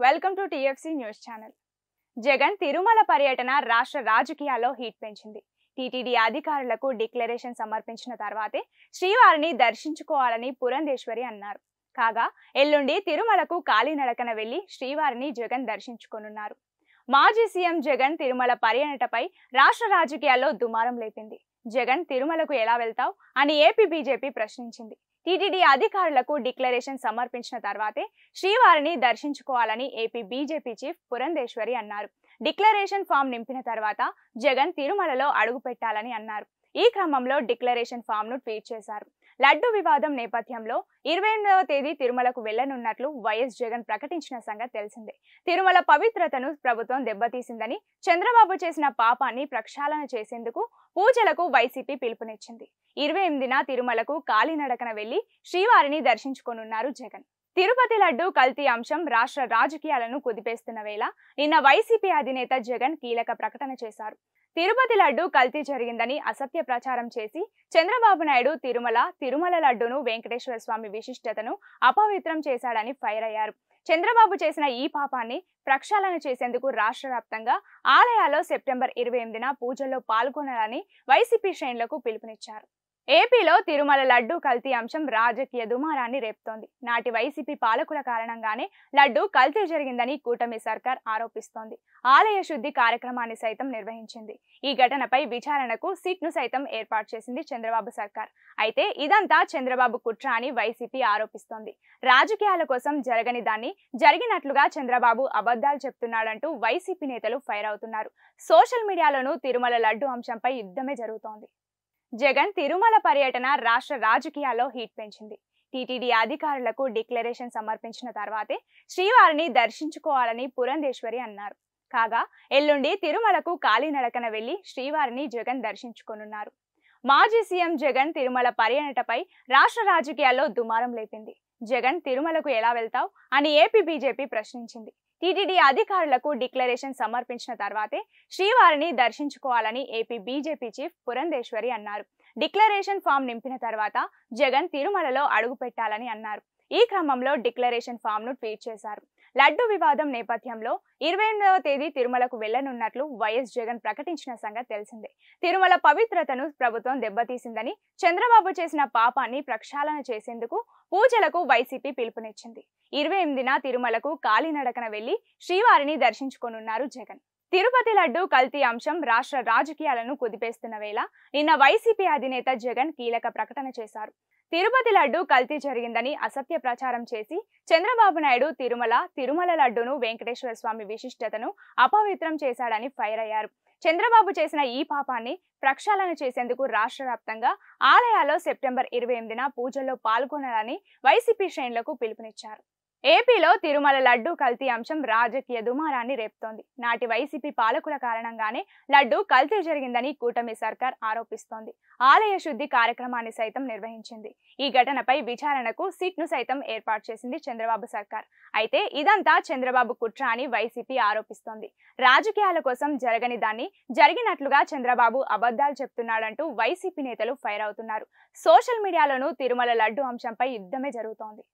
Welcome to TFC news channel. Jagan Tirumala పర్యటన రాష్ట్ర రాజకీయాల్లో హీట్ పెంచింది. టీటీడీ అధికారులకు డిక్లరేషన్ సమర్పించిన తర్వాతే శ్రీవారిని దర్శించుకోవాలని పురంధేశ్వరి అన్నారు. కాగా ఎల్లుండి తిరుమలకు కాలినడకన వెళ్ళి శ్రీవారిని జగన్ దర్శించుకోనున్నారు. మాజీ సీఎం జగన్ తిరుమల పర్యటనపై రాష్ట్ర రాజకీయాల్లో దుమారం లేపింది. జగన్ తిరుమలకు ఎలా వెళ్తావు? అని ఏపీ బీజేపీ ప్రశ్నించింది. టీటీడీ అధికారులకు డిక్లరేషన్ సమర్పించిన తర్వాతే శ్రీవారిని దర్శించుకోవాలని ఏపీ బీజేపీ చీఫ్ పురంధేశ్వరి అన్నారు. డిక్లరేషన్ ఫామ్ నింపిన తర్వాత జగన్ తిరుమలలో అడుగు పెట్టాలని అన్నారు. ఈ క్రమంలో డిక్లరేషన్ ఫామ్ను ట్వీట్ చేశారు. లడ్డు వివాదం నేపథ్యంలో ఇరవై ఎనిమిదవ తేదీ తిరుమలకు వెళ్ళనున్నట్లు వైఎస్ జగన్ ప్రకటించిన సంగతి తెలిసిందే. తిరుమల పవిత్రతను ప్రభుత్వం దెబ్బతీసిందని చంద్రబాబు చేసిన పాపాన్ని ప్రక్షాళన చేసేందుకు పూజలకు వైసీపీ పిలుపునిచ్చింది. ఇరవై ఎనిమిదిన తిరుమలకు కాలినడకన వెళ్ళి శ్రీవారిని దర్శించుకోనున్నారు జగన్. తిరుపతి లడ్డు కల్తీ అంశం రాష్ట్ర రాజకీయాలను కుదిపేస్తున్న వేళ నిన్న వైసీపీ అధినేత జగన్ కీలక ప్రకటన చేశారు. తిరుపతి లడ్డు కల్తీ జరిగిందని అసత్య ప్రచారం చేసి చంద్రబాబు నాయుడు తిరుమల తిరుమల లడ్డును వెంకటేశ్వర స్వామి విశిష్టతను అపవిత్రం చేశాడని ఫైర్ అయ్యారు. చంద్రబాబు చేసిన ఈ పాపాన్ని ప్రక్షాళన చేసేందుకు రాష్ట్ర వ్యాప్తంగా ఆలయాల్లో సెప్టెంబర్ ఇరవై ఎనిమిదిన పూజల్లో పాల్గొనాలని వైసీపీ శ్రేణులకు పిలుపునిచ్చారు. ఏపీలో తిరుమల లడ్డు కల్తీ అంశం రాజకీయ దుమారాన్ని రేపుతోంది. నాటి వైసీపీ పాలకుల కారణంగానే లడ్డు కల్తీ జరిగిందని కూటమి సర్కార్ ఆరోపిస్తోంది. ఆలయ శుద్ధి కార్యక్రమాన్ని సైతం నిర్వహించింది. ఈ ఘటనపై విచారణకు సిట్ను సైతం ఏర్పాటు చేసింది చంద్రబాబు సర్కార్. అయితే ఇదంతా చంద్రబాబు కుట్ర అని వైసీపీ ఆరోపిస్తోంది. రాజకీయాల కోసం జరగని దాన్ని జరిగినట్లుగా చంద్రబాబు అబద్ధాలు చెప్తున్నాడంటూ వైసీపీ నేతలు ఫైర్ అవుతున్నారు. సోషల్ మీడియాలోనూ తిరుమల లడ్డు అంశంపై యుద్ధమే జరుగుతోంది. జగన్ తిరుమల పర్యటన రాష్ట్ర రాజకీయాల్లో హీట్ పెంచింది. టీటీడీ అధికారులకు డిక్లరేషన్ సమర్పించిన తర్వాతే శ్రీవారిని దర్శించుకోవాలని పురంధేశ్వరి అన్నారు. కాగా ఎల్లుండి తిరుమలకు కాలినడకన వెళ్ళి శ్రీవారిని జగన్ దర్శించుకోనున్నారు. మాజీ సీఎం జగన్ తిరుమల పర్యటనపై రాష్ట్ర రాజకీయాల్లో దుమారం లేపింది. జగన్ తిరుమలకు ఎలా వెళ్తావు? అని ఏపీ బీజేపీ ప్రశ్నించింది. టీటీడీ అధికారులకు డిక్లరేషన్ సమర్పించిన తర్వాతే శ్రీవారిని దర్శించుకోవాలని ఏపీ బీజేపీ చీఫ్ పురంధేశ్వరి అన్నారు. డిక్లరేషన్ ఫామ్ నింపిన తర్వాత జగన్ తిరుమలలో అడుగు పెట్టాలని అన్నారు. ఈ క్రమంలో డిక్లరేషన్ ఫామ్ను ట్వీట్ చేశారు. లడ్డు వివాదం నేపథ్యంలో ఇరవై ఎనిమిదవ తేదీ తిరుమలకు వెళ్ళనున్నట్లు వైఎస్ జగన్ ప్రకటించిన సంగతి తెలిసిందే. తిరుమల పవిత్రతను ప్రభుత్వం దెబ్బతీసిందని చంద్రబాబు చేసిన పాపాన్ని ప్రక్షాళన చేసేందుకు పూజలకు వైసీపీ పిలుపునిచ్చింది. ఇరవై ఎనిమిదిన తిరుమలకు కాలినడకన వెళ్ళి శ్రీవారిని దర్శించుకోనున్నారు జగన్. తిరుపతి లడ్డు కల్తీ అంశం రాష్ట్ర రాజకీయాలను కుదిపేస్తున్న వేళ నిన్న వైసీపీ అధినేత జగన్ కీలక ప్రకటన చేశారు. తిరుపతి లడ్డు కల్తీ జరిగిందని అసత్య ప్రచారం చేసి చంద్రబాబు నాయుడు తిరుమల తిరుమల లడ్డును వెంకటేశ్వర స్వామి విశిష్టతను అపవిత్రం చేశాడని ఫైర్ అయ్యారు. చంద్రబాబు చేసిన ఈ పాపాన్ని ప్రక్షాళన చేసేందుకు రాష్ట్ర వ్యాప్తంగా ఆలయాల్లో సెప్టెంబర్ ఇరవై ఎనిమిదిన పూజల్లో పాల్గొనాలని వైసీపీ శ్రేణులకు పిలుపునిచ్చారు. ఏపీలో తిరుమల లడ్డు కల్తీ అంశం రాజకీయ దుమారాన్ని రేపుతోంది. నాటి వైసీపీ పాలకుల కారణంగానే లడ్డు కల్తీ జరిగిందని కూటమి సర్కార్ ఆరోపిస్తోంది. ఆలయ శుద్ధి కార్యక్రమాన్ని సైతం నిర్వహించింది. ఈ ఘటనపై విచారణకు సిట్ను సైతం ఏర్పాటు చేసింది చంద్రబాబు సర్కార్. అయితే ఇదంతా చంద్రబాబు కుట్ర అని వైసీపీ ఆరోపిస్తోంది. రాజకీయాల కోసం జరగని దాన్ని జరిగినట్లుగా చంద్రబాబు అబద్ధాలు చెప్తున్నాడంటూ వైసీపీ నేతలు ఫైర్ అవుతున్నారు. సోషల్ మీడియాలోనూ తిరుమల లడ్డు అంశంపై యుద్ధమే జరుగుతోంది.